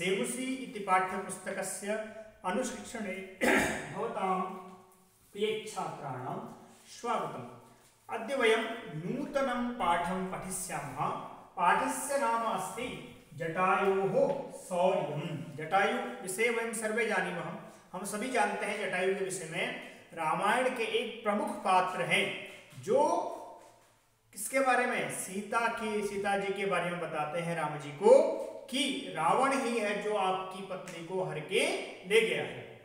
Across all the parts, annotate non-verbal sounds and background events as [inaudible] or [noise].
सेमुसी इति पाठ्यपुस्तकस्य अनुशिक्षणे [clears throat] भवतां प्रियच्छात्राणां स्वागतम्। अद्य वयं नूतनं पाठं पठिष्यामः। पाठस्य नाम अस्ति जटायोः शौर्यं जटायु विषय वयं सर्वे जानीमः। हम सभी जानते हैं जटायु के विषय में रामायण के एक प्रमुख पात्र हैं, जो किसके बारे में? सीता के, सीता जी के बारे में बताते हैं राम जी को कि रावण ही है जो आपकी पत्नी को हर के ले गया है।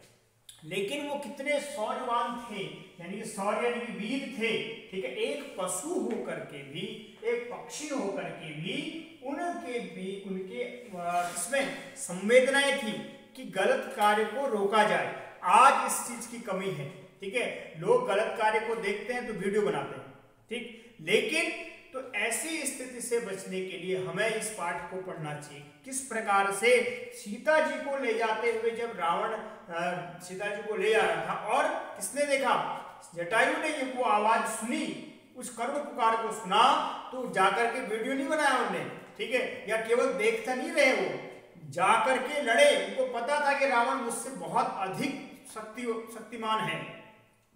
लेकिन वो कितने शौर्यवान थे, यानी कि शौर्य यानी कि वीर थे, ठीक है? एक पशु होकर के भी, एक पक्षी होकर के भी उनके भी, उनके इसमें संवेदनाएँ थी कि गलत कार्य को रोका जाए। आज इस चीज़ की कमी है, ठीक है? लोग गलत कार्य को देखते हैं तो वीडियो बनाते हैं, ठीक? लेकिन तो ऐसी स्थिति से बचने के लिए हमें इस पाठ को पढ़ना चाहिए। किस प्रकार से सीता जी को ले जाते हुए जब रावण सीता जी को ले जा रहा था और किसने देखा? जटायु ने ये वो आवाज़ सुनी, उस करुण पुकार को सुना तो जाकर के वीडियो नहीं बनाया उन्होंने ठीक है? या केवल देखता नहीं रहे वो? जाकर के लड़े, उनको पता था कि रावण मुझसे बहुत अधिक शक्ति, शक्तिमान है।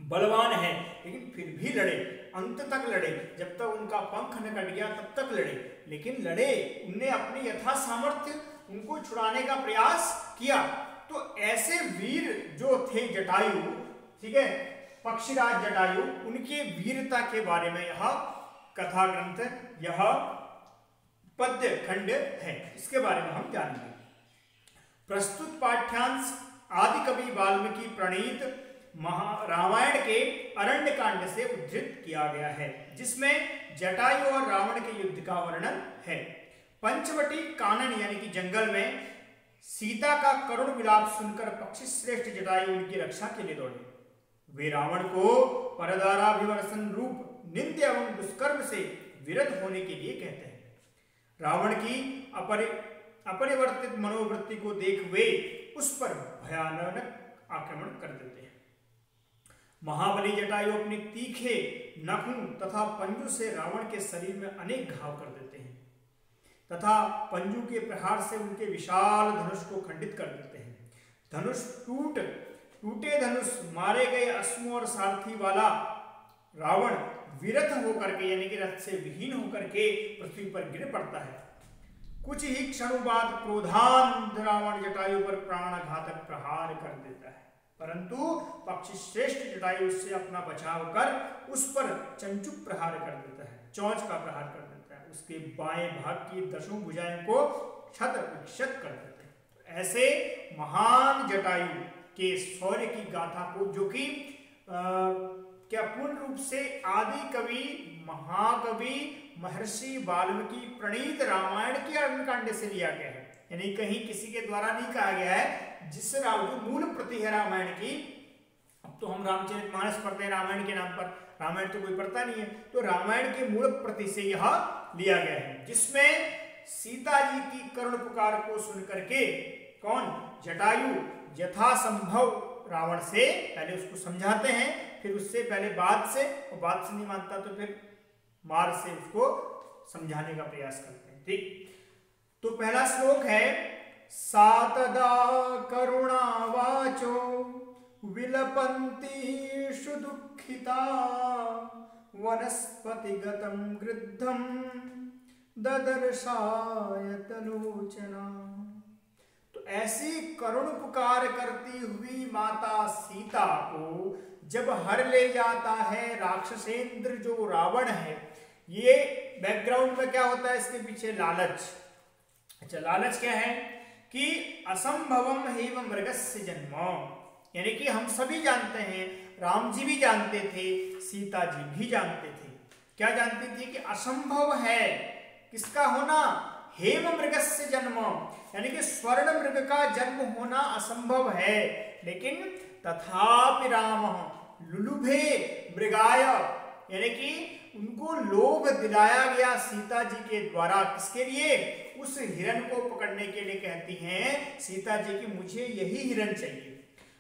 बलवान है, लेकिन फिर भी लड़े, अंत तक लड़े। जब तक उनका पंख न कट गया, तब तक लड़े। लेकिन लड़े, उनने अपने यथा सामर्थ्य, उनको छुड़ाने का प्रयास किया। तो ऐसे वीर जो थे जटायु, ठीक है, पक्षीराज जटायु, उनके वीरता के बारे में यह कथा ग्रंथ, यह पद्य खंड है। इसके बारे में हम जानेंगे। प्रस्तुत पाठ्यांश आदि कवि वाल्मीकि प्रणीत महा रामायण के अरण्य कांड से उद्धृत किया गया है, जिसमें जटायु और रावण के युद्ध का वर्णन है। पंचवटी कानन यानी कि जंगल में सीता का करुण विलाप सुनकर पक्षी श्रेष्ठ जटायु उनकी रक्षा के लिए दौड़े। वे रावण को परदाराभिवर्षण रूप निंद एवं दुष्कर्म से विरत होने के लिए कहते हैं। रावण की अपरि, अपरिवर्तित मनोवृत्ति को देख वे उस पर भयानक आक्रमण कर देते हैं। महाबली जटायु अपने तीखे, नखों तथा पंजु से रावण के शरीर में अनेक घाव कर देते हैं। तथा पंजु के प्रहार से उनके विशाल धनुष को खंडित कर देते हैं। धनुष टूट, टूटे धनुष मारे गए अश्वों और सारथी वाला रावण विरथ होकर के, यानी कि रथ से विहीन होकर के पृथ्वी पर गिर पड़ता है। कुछ ही क्षणों बाद क्रोधान रावण जटायु पर प्राण घातक प्रहार कर देता है। परंतु पक्षी श्रेष्ठ जटायु उससे अपना बचाव कर उस पर चंचुक प्रहार कर देता है, चौंच का प्रहार कर देता है। उसके बाएँ भाग की दसों भुजाएँ को क्षत विक्षत कर देते हैं। ऐसे महान जटायु के शौर्य की गाथा को जो कि क्या पूर्ण रूप से आदि कवि, महाकवि महर्षि वाल्मीकि प्रणीत रामायण के अग्निकांड से लिया गया है। यानी कहीं किसी के द्वारा नहीं कहा गया है जिससे जो मूल प्रति है रामायण की। अब तो हम रामचरित मानस पढ़ते हैं रामायण के नाम पर। रामायण तो कोई पढ़ता नहीं है। तो रामायण के मूल प्रति से यह लिया गया है, जिसमें सीता जी की करुण पुकार को सुनकर के कौन? जटायु यथासंभव रावण से पहले उसको समझाते हैं, फिर उससे पहले बात से, और बात से नहीं मानता तो फिर मार से उसको समझाने का प्रयास करते हैं, ठीक? तो पहला श्लोक है, सातदा करुणावाचो विलपन्तीषु दुःखिता वनस्पतिगतं गृद्धं ददर्शायतलोचना तो ऐसी करुण पुकार करती हुई माता सीता को जब हर ले जाता है राक्षसेंद्र जो रावण है ये बैकग्राउंड में क्या होता है? इसके पीछे लालच। अच्छा लालच क्या है? कि असंभवम हेव मृगस्य जन्म। यानी कि हम सभी जानते हैं, राम जी भी जानते थे, सीता जी भी जानते थे। क्या जानते थे कि असंभव है? किसका होना? हेम मृगस्य जन्म। यानी कि स्वर्ण मृग का जन्म होना असंभव है। लेकिन तथापि राम लुलुभे मृगाय। यानी कि उनको लोभ दिलाया गया सीता जी के द्वारा। किसके लिए? उस हिरण को पकड़ने के लिए कहती हैं, सीता जी की मुझे यही हिरण चाहिए।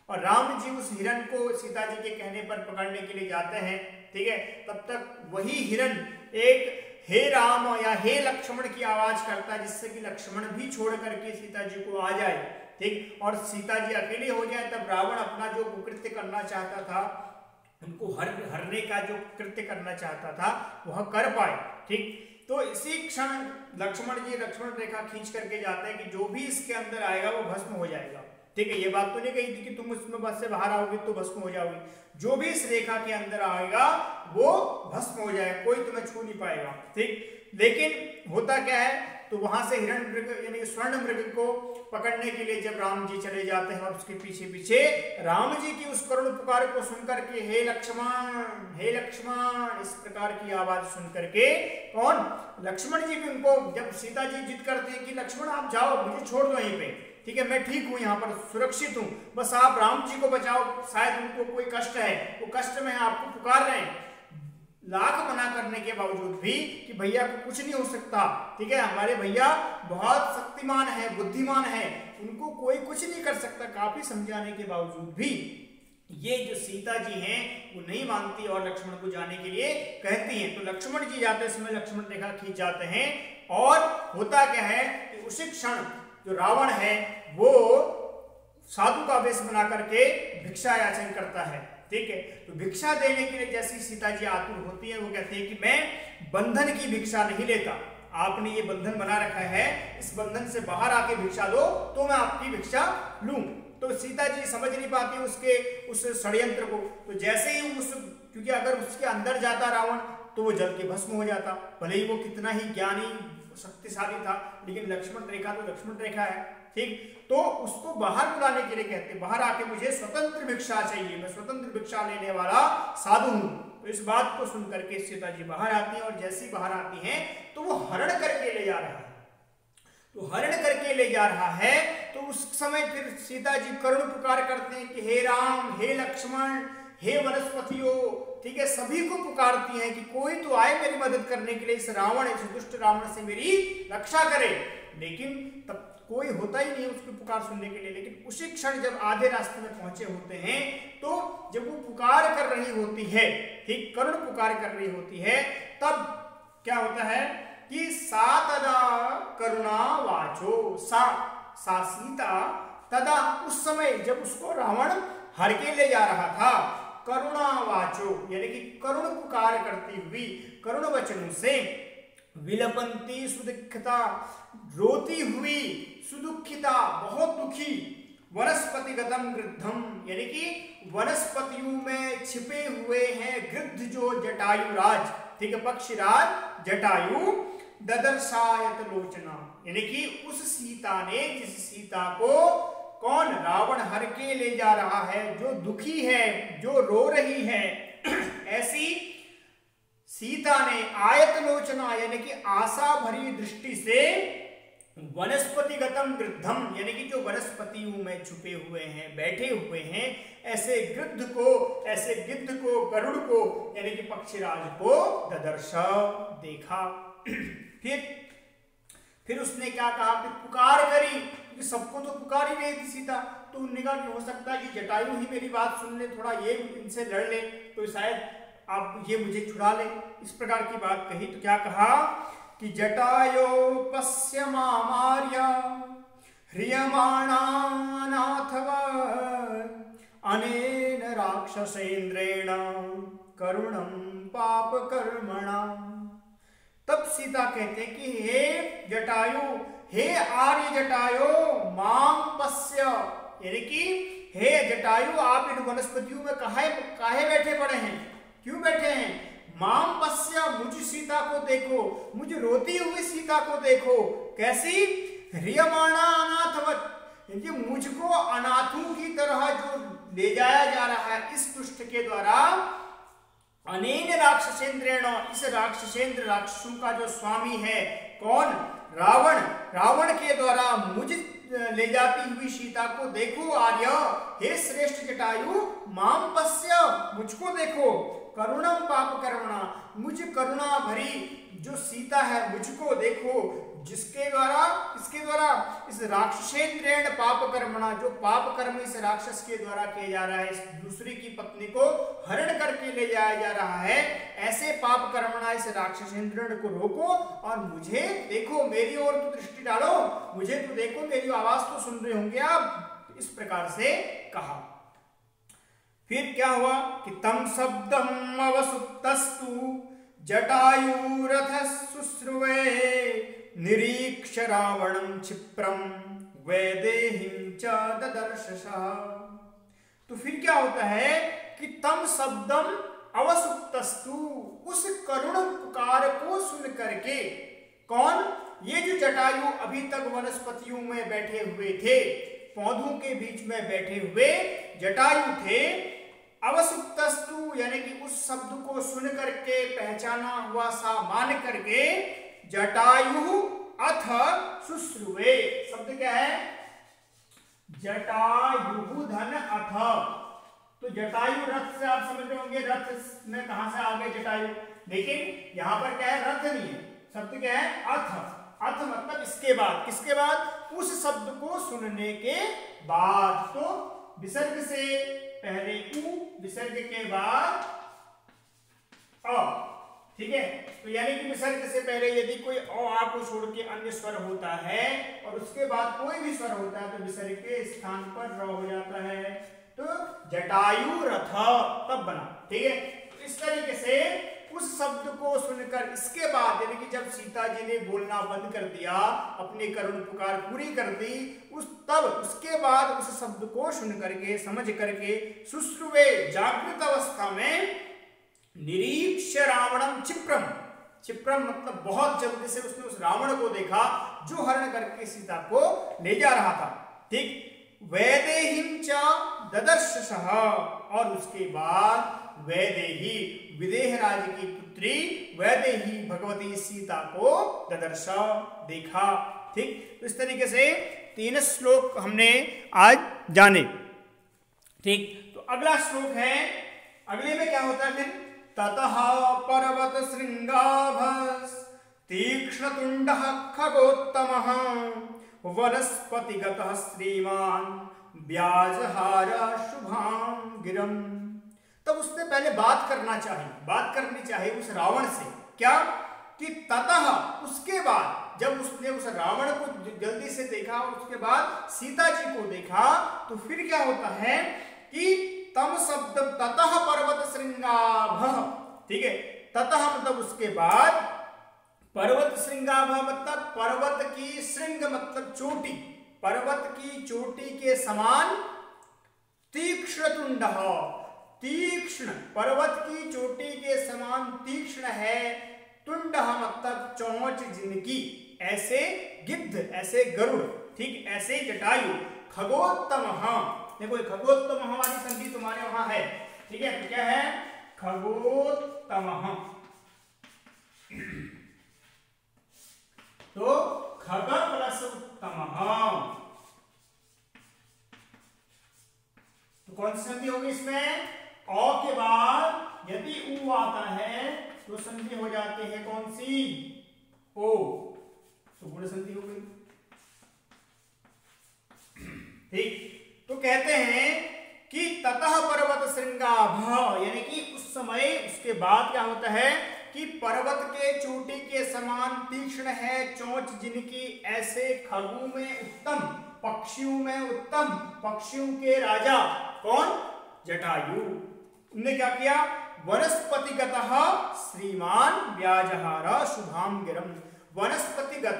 और राम जी उस हिरण को सीता जी के कहने पर पकड़ने के लिए जाते हैं, ठीक है? तब तक वही हिरण एक हे राम या हे लक्ष्मण की आवाज़ करता है, जिससे कि लक्ष्मण भी छोड़ करके सीता जी को आ जाए, ठीक? और सीता जी अकेले हो जाए, तब रावण अपना जो कुकृत्य करना चाहता था उनको हर, हरने का जो कृत्य करना चाहता था, वह कर पाए, ठीक? तो इसी क्षण लक्ष्मण जी लक्ष्मण रेखा खींच करके जाते हैं कि जो भी इसके अंदर आएगा, वो भस्म हो जाएगा। ठीक है, ये बात तो नहीं कही थी कि तुम उसमें बस से बाहर आओगे तो भस्म हो जाओगी। जो भी इस रेखा के अंदर आएगा, वो भस्म हो जाएगा, कोई तुम्हें छू नहीं पाएगा, ठीक? लेकिन होता क्या है तो वहाँ से हिरण मृग, यानी स्वर्ण मृग को पकड़ने के लिए जब राम जी चले जाते हैं और उसके पीछे पीछे राम जी की उस करुण पुकार को सुनकर के हे लक्ष्मण हे लक्ष्मण, इस प्रकार की आवाज़ सुन करके कौन? लक्ष्मण जी भी उनको जब सीता जी जिद करते हैं कि लक्ष्मण आप जाओ, मुझे छोड़ दो यहीं पे। ठीक है, मैं ठीक हूँ यहाँ पर, सुरक्षित हूँ। बस आप राम जी को बचाओ, शायद उनको कोई कष्ट है, वो कष्ट में आपको पुकार रहे हैं। लाख मना करने के बावजूद भी कि भैया को कुछ नहीं हो सकता। ठीक है? हमारे भैया बहुत शक्तिमान है, बुद्धिमान है। उनको कोई कुछ नहीं कर सकता, काफ़ी समझाने के बावजूद भी। ये जो सीता जी हैं, वो नहीं मानती और लक्ष्मण को जाने के लिए कहती हैं। तो लक्ष्मण जी जाते समय लक्ष्मण रेखा खींच जाते हैं। और होता क्या है कि उसी क्षण जो रावण है, वो साधु का वेश बना करके भिक्षा याचन करता है। ठीक है? तो भिक्षा देने के लिए जैसी सीता जी आतुर होती है, वो कहती है कि मैं बंधन की भिक्षा नहीं लेता। आपने ये बंधन बना रखा है, इस बंधन से बाहर आके भिक्षा दो तो मैं आपकी भिक्षा लूँ। तो सीता जी समझ नहीं पाती उसके, उस षड्यंत्र को। तो जैसे ही उस, क्योंकि अगर उसके अंदर जाता रावण तो वो जल के भस्म हो जाता। भले ही वो कितना ही ज्ञानी, शक्तिशाली था, लेकिन लक्ष्मण रेखा तो लक्ष्मण रेखा है। ठीक? तो उसको बाहर बुलाने के लिए कहते हैं बाहर आके मुझे स्वतंत्र भिक्षा चाहिए, मैं स्वतंत्र भिक्षा लेने वाला साधु हूँ। तो इस बात को सुनकर के सीता जी बाहर आती हैं और जैसी बाहर आती हैं तो वो हरण करके ले जा रहा है। तो हरण करके ले जा रहा है तो उस समय फिर सीता जी करुण पुकार करते हैं कि, हे राम, हे लक्ष्मण, हे वनस्पतियों, ठीक है, सभी को पुकारती हैं कि, कोई तो आए मेरी मदद करने के लिए, इस रावण, इस दुष्ट रावण से मेरी रक्षा करे। लेकिन तब कोई होता ही नहीं उसकी पुकार सुनने के लिए, लेकिन उसी क्षण जब आधे रास्ते में पहुँचे होते हैं तो जब वो पुकार कर रही होती है, ठीक, करुण पुकार कर रही होती है, तब क्या होता है कि सा तदा करुणा वाचो, सा सा सीता, तदा उस समय जब उसको रावण हर के ले जा रहा था, करुणा वाचो, यानी कि करुण पुकार करती हुई, करुण वचनों से विलपंती सुदुखता, रोती हुई सुदुखिता, बहुत दुखी। वनस्पति गतम गृद्धम यानी कि वनस्पतियों में छिपे हुए हैं गृद्ध जो जटायु राज ठीक है, पक्षीराज, जटायु ददर्शायत लोचना यानी कि उस सीता ने, जिस सीता को कौन रावण हर के ले जा रहा है, जो दुखी है, जो रो रही है, [clears throat] ऐसी सीता ने आयत लोचना यानी कि आशा भरी दृष्टि से वनस्पतिगतम गृद्धम, यानी कि जो वनस्पतियों में छुपे हुए हैं, बैठे हुए हैं, ऐसे गृद्ध को, ऐसे गिद्ध को, गरुड़ को, यानी कि पक्षीराज को ददर्श देखा। [clears throat] फिर फिर उसने क्या कहा? कि पुकार करी, क्योंकि सबको तो पुकार ही रही थी सीता। तो उन्होंने कहा कि हो सकता है कि जटायु ही मेरी बात सुन ले, थोड़ा ये इनसे लड़ ले। तो शायद आप ये मुझे छुड़ा ले। इस प्रकार की बात कही तो क्या कहा कि जटायो पश्य अनेन राक्षसेन्द्रेण करुणम पाप कर्मणा तब सीता कहते कि हे जटायु, हे आर्य जटायो माम पश्य। यानी कि हे जटायु, आप इन वनस्पतियों में काहे काहे बैठे पड़े हैं? क्यों बैठे हैं? माम पश्या, मुझ सीता को देखो, मुझ रोती हुई सीता को देखो। कैसी? रियमाणा अनाथवत। ये मुझको अनाथों की तरह जो ले जाया जा रहा है, इस दुष्ट के द्वारा अनेन राक्षसेंद्रेण इस राक्षसेंद्र राक्षसों का जो स्वामी है, कौन? रावण। रावण के द्वारा मुझ ले जाती हुई सीता को देखो, आर्य। हे श्रेष्ठ जटायु, माम पश्य, मुझको देखो। करुणम पाप करुणा मुझ करुणा भरी जो सीता है, मुझको देखो, जिसके द्वारा, किसके द्वारा? इस राक्षसेंद्रेण पाप कर्मणा, जो पाप कर्म इस राक्षस के द्वारा किया जा रहा है, इस दूसरी की पत्नी को हरण करके ले जाया जा रहा है। ऐसे पाप कर्मणा इस राक्षसेंद्रेण को रोको और मुझे देखो, मेरी ओर तो दृष्टि डालो, मुझे तो देखो, मेरी आवाज़ तो सुन रहे होंगे आप, इस प्रकार से कहा। फिर क्या हुआ कि तम शब्दम अवसुप्तस्तु, जटायुरथ शुश्रुवे, निरीक्ष रावणं क्षिप्रम वैदेहिं च ददर्शश। तो फिर क्या होता है कि तम शब्दम अवसुप्तस्तु, उस करुण पुकार को सुन करके कौन? ये जो जटायु अभी तक वनस्पतियों में बैठे हुए थे, पौधों के बीच में बैठे हुए जटायु थे अवसुप्तस्तु, यानी कि उस शब्द को सुन करके पहचाना हुआ सा मान करके जटायु अथ शुश्रुवे। शब्द क्या है? जटायु धन अथ। तो जटायु रथ से आप समझ रहे होंगे, रथ में कहा से आ गए जटायु? लेकिन यहाँ पर क्या है? रथ नहीं है। शब्द क्या है? अथ। अथ मतलब इसके बाद। किसके बाद? उस शब्द को सुनने के बाद। तो विसर्ग से पहले उ, विसर्ग के बाद अ। ठीक है? तो यानी कि विसर्ग से पहले यदि कोई अ आ को छोड़ के अन्य स्वर होता है और उसके बाद कोई भी स्वर होता है तो विसर्ग के स्थान पर र हो जाता है। तो जटायु रथ, तब बना। ठीक है? तो इस तरीके से उस शब्द को सुनकर इसके बाद, यानी कि जब सीता जी ने बोलना बंद कर दिया, अपनी करुण पुकार पूरी कर दी, उस तब, उसके बाद उस शब्द को सुन करके समझ करके सुश्रुवे जागृत अवस्था में निरीक्ष रावणम चिप्रम चिप्रम मतलब बहुत जल्दी से उसने उस रावण को देखा, जो हरण करके सीता को ले जा रहा था। ठीक वैदेहिम च ददर्श और उसके बाद वैदेही विदेहराज की पुत्री वैदेही भगवती सीता को ददर्श देखा। ठीक? तो इस तरीके से तीन श्लोक हमने आज जाने। ठीक? तो अगला श्लोक है, अगले में क्या होता है फिर? ततः पर्वत श्रृंगाभस तीक्ष्ण तुंड खगोत्तम वनस्पतिगत श्रीमान ब्याजहार शुभाम गिरम तब उसने पहले बात करना चाहिए बात करनी चाहिए उस रावण से। क्या? कि ततः उसके बाद जब उसने उस रावण को जल्दी से देखा और उसके बाद सीता जी को देखा तो फिर क्या होता है कि तम शब्द ततः पर्वत श्रृंगाभ। ठीक है? ततः मतलब उसके बाद पर्वत श्रृंगाभ मतलब पर्वत की श्रृंग मतलब चोटी। पर्वत की चोटी के समान तीक्ष्ण तुंड तीक्ष्ण पर्वत की चोटी के समान तीक्ष्ण है तुंड मतलब चौच जिनकी। ऐसे गिद्ध, ऐसे गरुड़, ठीक ऐसे जटायु खगोत्तम देखो खगोत्तम वाली संधि तुम्हारे वहाँ है, ठीक है? तो क्या है? खगोत्तम तो खग प्लस उत्तम तो कौन सी संधि होगी इसमें? अ के बाद यदि उ आता है तो संधि हो जाती है कौन सी? ओ। तो गुण संधि हो गई। ठीक। तो कहते हैं कि ततः पर्वत श्रृंगाभ, यानी कि उस समय, उसके बाद क्या होता है कि पर्वत के चोटी के समान तीक्ष्ण है चोंच, जिनकी ऐसे खगु में उत्तम, पक्षियों में उत्तम, पक्षियों के राजा कौन? जटायु। उनने क्या किया? वनस्पतिगत श्रीमान व्याजहार शुभाम गिरम वनस्पतिगत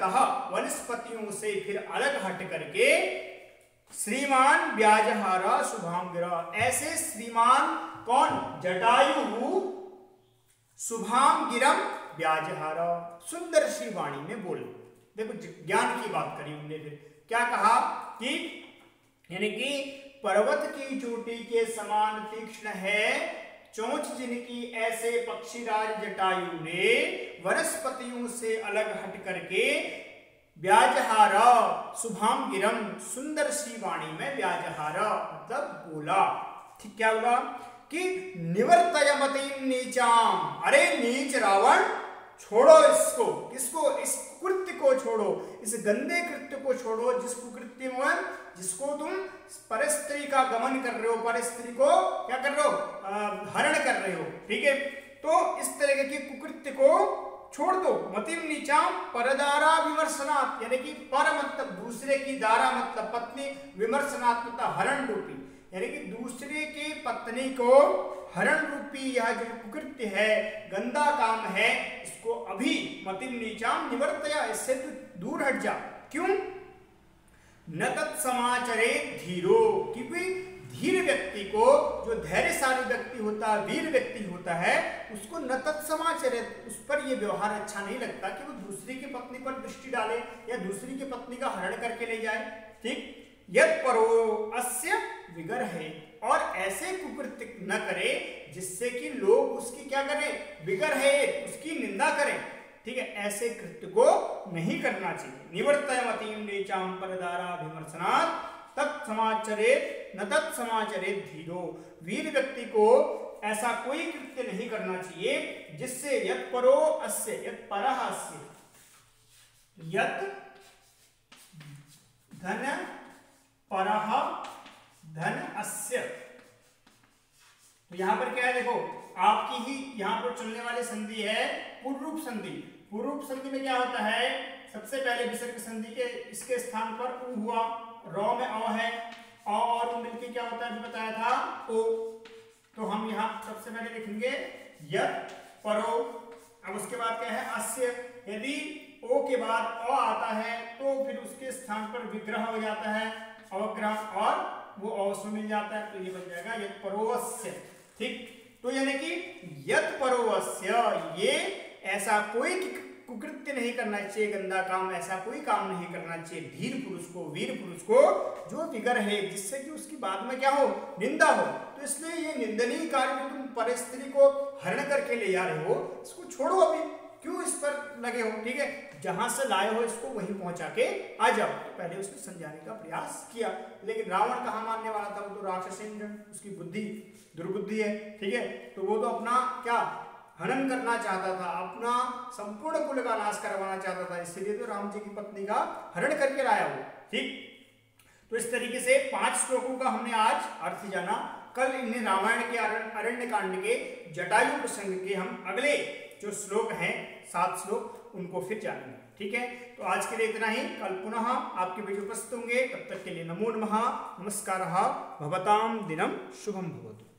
वनस्पतियों से फिर अलग हट करके श्रीमान व्याजहार शुभाम गिरा। ऐसे श्रीमान कौन? जटायु शुभाम गिरम व्याजहार। सुंदर श्री वाणी में बोले। देखो, ज्ञान की बात करी उनने फिर। क्या कहा कि, यानी कि पर्वत की चोटी के समान तीक्ष्ण है। चोंच जिनकी ऐसे पक्षीराज जटायु ने वनस्पतियों से अलग हट करके व्याजहारा शुभाम गिरम सुंदर सी वाणी में व्याजहारा मतलब बोला। ठीक क्या बोला कि निवर्तयमती नीचाम। अरे नीच रावण, छोड़ो इसको किसको इस कृत्य को छोड़ो, इस गंदे कृत्य को छोड़ो जिस कुकृत्य में जिसको तुम परस्त्री का गमन कर रहे हो, परस्त्री को क्या कर रहे हो? हरण कर रहे हो, ठीक है? तो इस तरह के कुकृत्य को छोड़ दो। मतिम नीचा परदारा विमर्शनात् यानी कि पर मतलब दूसरे की दारा मतलब पत्नी विमर्शनात्मता हरण रूपी। यानी कि दूसरे की पत्नी को हरण रूपी यह जो कुकृत्य है, गंदा काम है, इसको अभी मतिम नीचाम निवर्तया, इससे दूर हट जा। क्यों? न तत्समाचरे धीरो क्योंकि धीर व्यक्ति को, जो धैर्यशाली व्यक्ति होता है वीर व्यक्ति होता है, उसको न तत्समाचरे उस पर यह व्यवहार अच्छा नहीं लगता कि वो दूसरी की पत्नी पर दृष्टि डाले या दूसरी की पत्नी का हरण करके ले जाए। ठीक? यद परो अस्य विगर है और ऐसे कुकृत्य न करे, जिससे कि लोग उसकी क्या करें? विगर है उसकी निंदा करें। ठीक है, ऐसे कृत्य को नहीं करना चाहिए। नेचाम परदारा विमर्शनात् तत्समाचरे न तत्समाचरे धीरो। वीर व्यक्ति को ऐसा कोई कृत्य नहीं करना चाहिए, जिससे यत परो अस्य, यत पर अस्य। यत धन परह धन अस्य। तो यहाँ पर क्या है, देखो आपकी ही यहाँ पर चलने वाली संधि है पूर्व संधि। पूर्व संधि में क्या होता है? सबसे पहले विसर्ग संधि के, इसके स्थान पर उ हुआ, रॉ में अ है और उ मिलके क्या होता है? बताया था ओ तो हम यहाँ सबसे पहले लिखेंगे यत परो। अब उसके बाद क्या है? अस्य। यदि ओ के बाद अ आता है तो फिर उसके स्थान पर विग्रह हो जाता है, अवग्रह, और वो अवश्य मिल जाता है तो ये बन जाएगा यत परोवस्य ठीक? तो यानी कि यत परोवश्य ये ऐसा कोई कुकृत्य नहीं करना चाहिए, गंदा काम, ऐसा कोई काम नहीं करना चाहिए। धीर पुरुष को, वीर पुरुष को जो विगर है, जिससे कि उसकी बाद में क्या हो, निंदा हो तो इसलिए ये निंदनीय कार्य तुम परिस्थिति को हरण करके ले जा रहे हो, इसको छोड़ो अभी। क्यों इस पर लगे हो? ठीक है? जहाँ से लाए हो इसको, वहीं पहुँचा के आ जाओ। तो पहले उसने समझाने का प्रयास किया। लेकिन रावण कहा मानने वाला था? वो तो राक्षस उसकी बुद्धि, दुर्बुद्धि है। ठीक है? तो वो तो अपना क्या? हनन करना चाहता था। अपना संपूर्ण कुल का नाश करवाना चाहता था। इसलिए तो राम जी की पत्नी का हरण करके लाया वो। ठीक? तो इस तरीके से पाँच श्लोकों का हमने आज अर्थ जाना। कल इन्हें रामायण के अरण्य कांड के जटायु प्रसंग के हम अगले जो श्लोक हैं, सात श्लोक, उनको फिर जानेंगे। ठीक है? तो आज के लिए इतना ही। कल पुनः आपके बीच उपस्थित होंगे। तब तक के लिए नमो नमः। नमस्कार। भवताम दिनम शुभम भवतु।